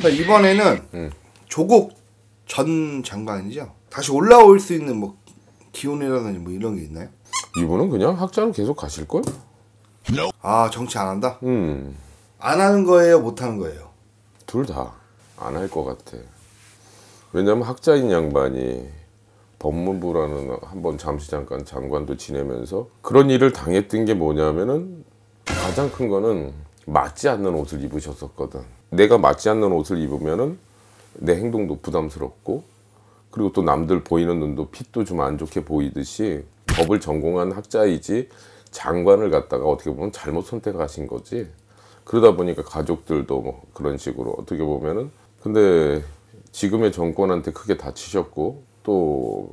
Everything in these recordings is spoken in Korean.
자, 이번에는 음. 조국 전 장관이죠. 다시 올라올 수 있는 뭐 기운이라든지 뭐 이런 게 있나요? 이분은 그냥 학자로 계속 가실 걸? 아 정치 안 한다? 음. 안 하는 거예요? 못 하는 거예요? 둘 다 안 할 것 같아. 왜냐면 학자인 양반이 법무부라는 한번 잠시 잠깐 장관도 지내면서 그런 일을 당했던 게 뭐냐면은 가장 큰 거는 맞지 않는 옷을 입으셨었거든. 내가 맞지 않는 옷을 입으면은 내 행동도 부담스럽고 그리고 또 남들 보이는 눈도 핏도 좀 안 좋게 보이듯이 법을 전공한 학자이지 장관을 갖다가 어떻게 보면 잘못 선택하신 거지. 그러다 보니까 가족들도 뭐 그런 식으로 어떻게 보면은 근데 지금의 정권한테 크게 다치셨고 또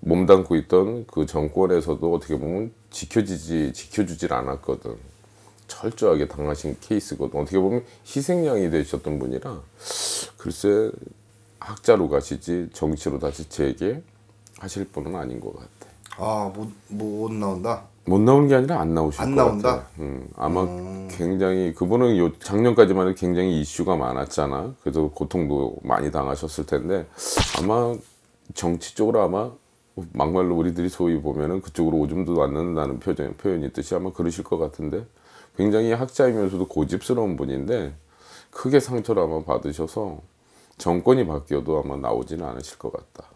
몸담고 있던 그 정권에서도 어떻게 보면 지켜지지 지켜주질 않았거든. 철저하게 당하신 케이스거든. 어떻게 보면 희생양이 되셨던 분이라 글쎄 학자로 가시지 정치로 다시 재개하실 분은 아닌 것 같아. 아못 못 나온다. 못 나오는 게 아니라 안 나오실 안 것 나온다? 같아. 음, 아마 굉장히 그분은 요 작년까지만 해도 굉장히 이슈가 많았잖아. 그래서 고통도 많이 당하셨을 텐데 아마 정치 쪽으로 아마 막말로 우리들이 소위 보면은 그쪽으로 오줌도 안 넣는다는 표현, 표현이 있듯이 아마 그러실 것 같은데 굉장히 학자이면서도 고집스러운 분인데 크게 상처를 아마 받으셔서 정권이 바뀌어도 아마 나오지는 않으실 것 같다.